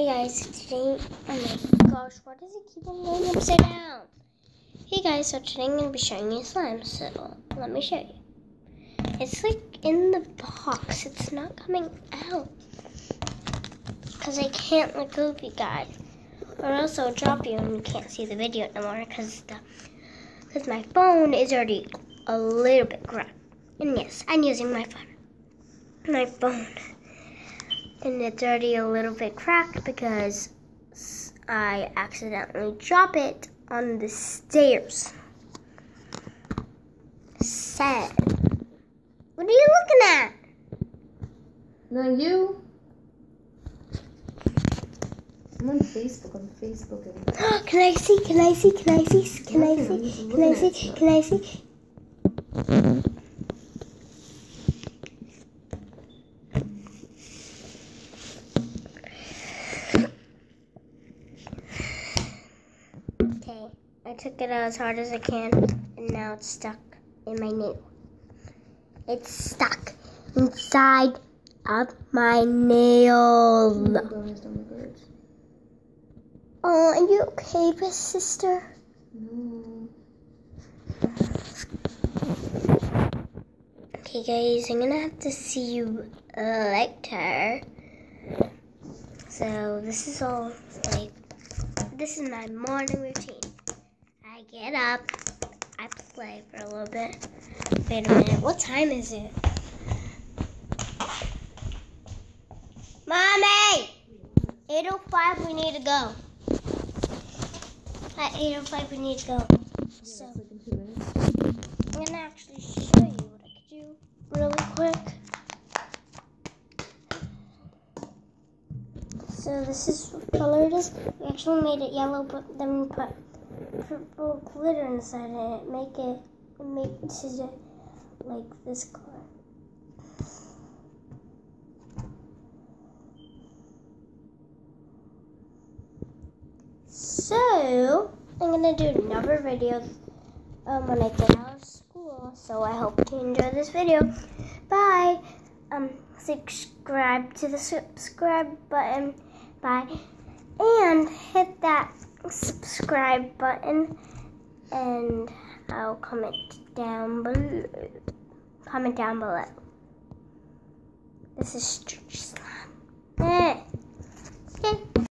Hey guys, today, oh my gosh, why does it keep on going upside down? Hey guys, so today I'm going to be showing you slime, so let me show you. It's like in the box, it's not coming out. Because I can't let go of you guys. Or else I'll drop you and you can't see the video anymore because the because my phone is already a little bit cracked. And yes, I'm using my phone. My phone and it's already a little bit cracked because I accidentally drop it on the stairs. Sad. What are you looking at? Not you. I'm on Facebook. On Facebook. can I see? Can I see? Can I see? Can I see? Can I see? Can I see? I took it out as hard as I can, and now it's stuck in my nail. It's stuck inside of my nail. Oh, are you okay, best sister? No. Okay, guys, I'm gonna have to see you uh, later. So, this is all like, this is my morning routine. I get up, I play for a little bit. Wait a minute, what time is it? Mommy! 8.05, we need to go. At 8.05, we need to go. So, I'm gonna actually show you what I could do really quick. So this is what color it is. We actually made it yellow, but then we put purple glitter inside it. Make it, it makes it like this color. So, I'm gonna do another video um, when I get out of school. So I hope you enjoy this video. Bye. Um, subscribe to the subscribe button. Bye. And hit that subscribe button and I'll comment down below. Comment down below. This is Stretch Slime.